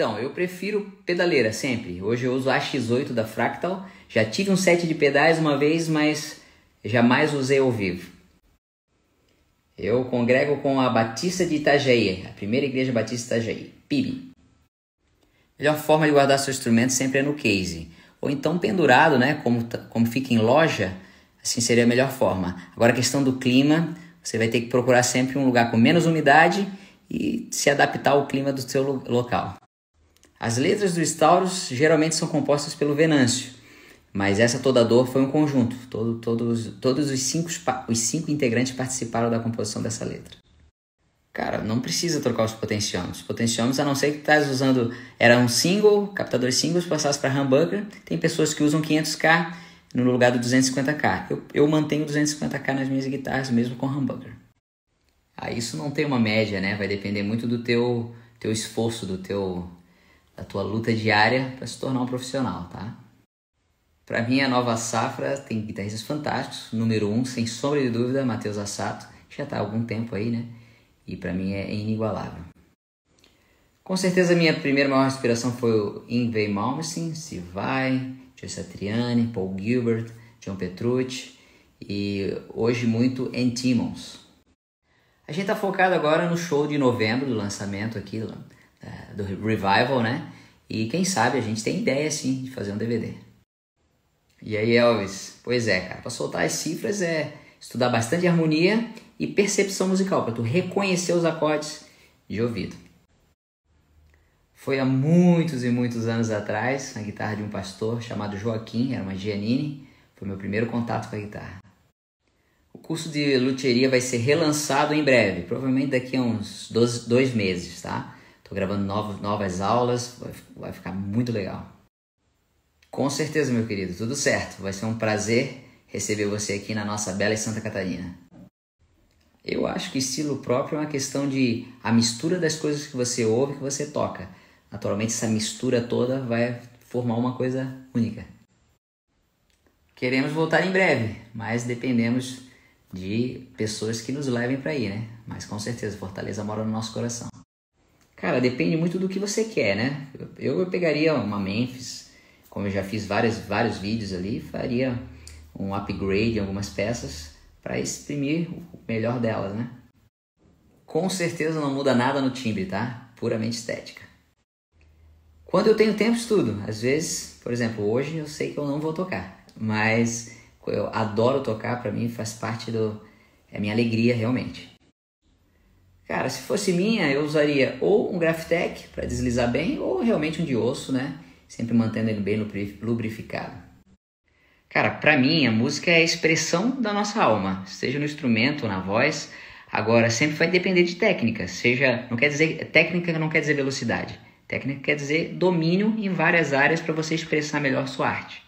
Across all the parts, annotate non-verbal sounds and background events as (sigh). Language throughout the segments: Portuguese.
Então, eu prefiro pedaleira sempre. Hoje eu uso a X8 da Fractal. Já tive um set de pedais uma vez, mas jamais usei ao vivo. Eu congrego com a Batista de Itajaí, a primeira igreja batista de Itajaí, PIB. Melhor forma de guardar seu instrumento sempre é no case, ou então pendurado, né, como, como fica em loja, assim seria a melhor forma. Agora a questão do clima, você vai ter que procurar sempre um lugar com menos umidade e se adaptar ao clima do seu local. As letras dos Taurus geralmente são compostas pelo Venâncio, mas essa toda dor foi um conjunto. Todo, todos todos os, cinco, os cinco integrantes participaram da composição dessa letra. Cara, não precisa trocar os potenciômetros. Potenciômetros, a não ser que estás usando. Era um single, captador singles, passasse para humbucker. Tem pessoas que usam 500k no lugar do 250k. Eu, eu mantenho 250k nas minhas guitarras, mesmo com humbucker. Ah, isso não tem uma média, né? Vai depender muito do teu, teu esforço, do teu, da tua luta diária para se tornar um profissional, tá? Para mim, a nova safra tem guitarristas fantásticos. Número um, sem sombra de dúvida, Matheus Assato. Já está há algum tempo aí, né? E para mim é inigualável. Com certeza, minha primeira maior inspiração foi o Ingve Malmsteen, Steve Vai, Joe Satriani, Paul Gilbert, John Petrucci e hoje muito Timmons. A gente está focado agora no show de novembro, do lançamento aqui do, é, do Revival, né? E quem sabe a gente tem ideia sim de fazer um DVD. E aí, Elvis? Pois é, cara, para soltar as cifras é estudar bastante harmonia e percepção musical, para tu reconhecer os acordes de ouvido. Foi há muitos e muitos anos atrás, na guitarra de um pastor chamado Joaquim, era uma Giannini, foi meu primeiro contato com a guitarra. O curso de luthieria vai ser relançado em breve, provavelmente daqui a uns dois, dois meses, tá? Tô gravando novos, novas aulas, vai, vai ficar muito legal. Com certeza, meu querido, tudo certo. Vai ser um prazer receber você aqui na nossa bela Santa Catarina. Eu acho que estilo próprio é uma questão de a mistura das coisas que você ouve que você toca. Naturalmente, essa mistura toda vai formar uma coisa única. Queremos voltar em breve, mas dependemos de pessoas que nos levem para aí, né? Mas com certeza, Fortaleza mora no nosso coração. Cara, depende muito do que você quer, né? Eu, eu pegaria uma Memphis, como eu já fiz vários, vários vídeos ali, faria um upgrade em algumas peças para exprimir o melhor delas, né? Com certeza não muda nada no timbre, tá? Puramente estética. Quando eu tenho tempo, estudo. Às vezes, por exemplo, hoje eu sei que eu não vou tocar, mas eu adoro tocar, para mim faz parte do é minha alegria realmente. Cara, se fosse minha, eu usaria ou um Graphtec para deslizar bem, ou realmente um de osso, né? sempre mantendo ele bem lubrificado. Cara, para mim a música é a expressão da nossa alma, seja no instrumento ou na voz. Agora sempre vai depender de técnica, seja, não quer dizer técnica não quer dizer velocidade. Técnica quer dizer domínio em várias áreas para você expressar melhor sua arte.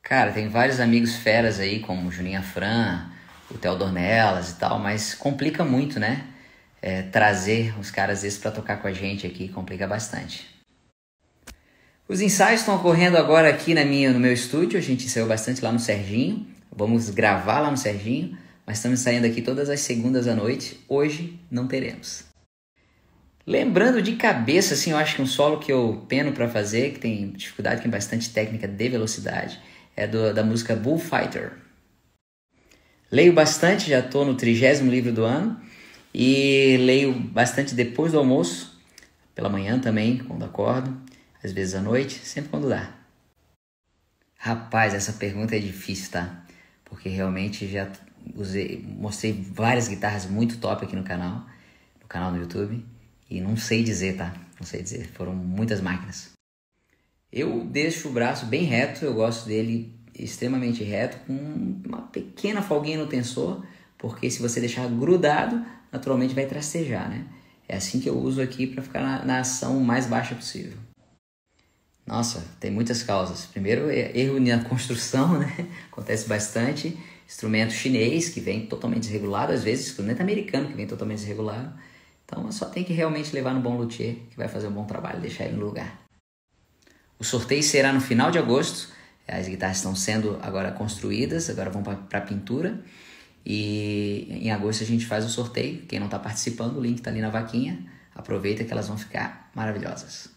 Cara, tem vários amigos feras aí, como Juninha Fran, o Theo Dornelas e tal, mas complica muito, né? É, trazer os caras esses para tocar com a gente aqui complica bastante. Os ensaios estão ocorrendo agora aqui na minha, no meu estúdio. A gente ensaiou bastante lá no Serginho. Vamos gravar lá no Serginho, mas estamos saindo aqui todas as segundas à noite. Hoje não teremos. Lembrando de cabeça, assim, eu acho que um solo que eu peno para fazer, que tem dificuldade, que tem bastante técnica de velocidade, é do, da música Bullfighter. Leio bastante, já estou no trigésimo livro do ano, e leio bastante depois do almoço, pela manhã também, quando acordo às vezes à noite, sempre quando dá. Rapaz, essa pergunta é difícil, tá? Porque realmente já usei, mostrei várias guitarras muito top aqui no canal, no canal do YouTube, e não sei dizer, tá? Não sei dizer, foram muitas máquinas. Eu deixo o braço bem reto, eu gosto dele extremamente reto, com uma pequena folguinha no tensor, porque se você deixar grudado, naturalmente vai trastejar, né? É assim que eu uso aqui para ficar na, na ação mais baixa possível. Nossa, tem muitas causas. Primeiro, é erro na construção, né? (laughs) Acontece bastante. Instrumento chinês que vem totalmente desregulado, às vezes instrumento americano que vem totalmente desregulado. Então, só tem que realmente levar no bom luthier, que vai fazer um bom trabalho, deixar ele no lugar. O sorteio será no final de agosto. As guitarras estão sendo agora construídas, agora vão para pintura. E em agosto a gente faz o sorteio. Quem não está participando, o link está ali na vaquinha. Aproveita que elas vão ficar maravilhosas.